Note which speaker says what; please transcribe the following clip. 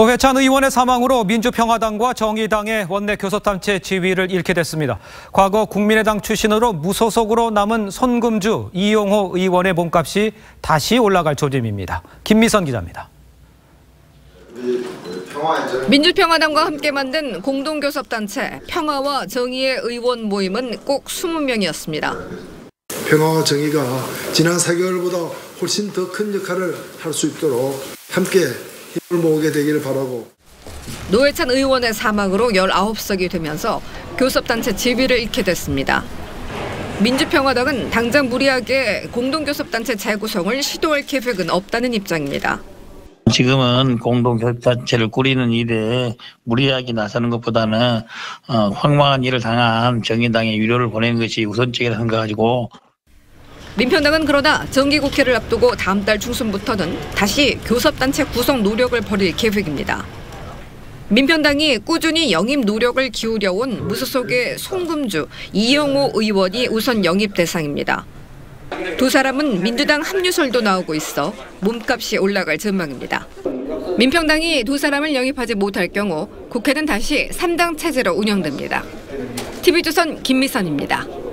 Speaker 1: 노회찬 의원의 사망으로 민주평화당과 정의당의 원내 교섭단체 지위를 잃게 됐습니다. 과거 국민의당 출신으로 무소속으로 남은 손금주 이용호 의원의 몸값이 다시 올라갈 조짐입니다. 김미선 기자입니다.
Speaker 2: 민주평화당과 함께 만든 공동교섭단체 평화와 정의의 의원 모임은 꼭 20명이었습니다.
Speaker 3: 평화와 정의가 지난 4개월보다 훨씬 더 큰 역할을 할 수 있도록 함께 힘을 모으게 되기를 바라고
Speaker 2: 노회찬 의원의 사망으로 19석이 되면서 교섭단체 지위를 잃게 됐습니다. 민주평화당은 당장 무리하게 공동교섭단체 재구성을 시도할 계획은 없다는 입장입니다.
Speaker 4: 지금은 공동교섭단체를 꾸리는 일에 무리하게 나서는 것보다는 어, 황망한 일을 당한 정의당에 위로를 보내는 것이 우선적이라 생각가지고
Speaker 2: 민평당은 그러나 정기국회를 앞두고 다음 달 중순부터는 다시 교섭단체 구성 노력을 벌일 계획입니다. 민평당이 꾸준히 영입 노력을 기울여온 무소속의 송금주, 이영호 의원이 우선 영입 대상입니다. 두 사람은 민주당 합류설도 나오고 있어 몸값이 올라갈 전망입니다. 민평당이 두 사람을 영입하지 못할 경우 국회는 다시 3당 체제로 운영됩니다. TV조선 김미선입니다.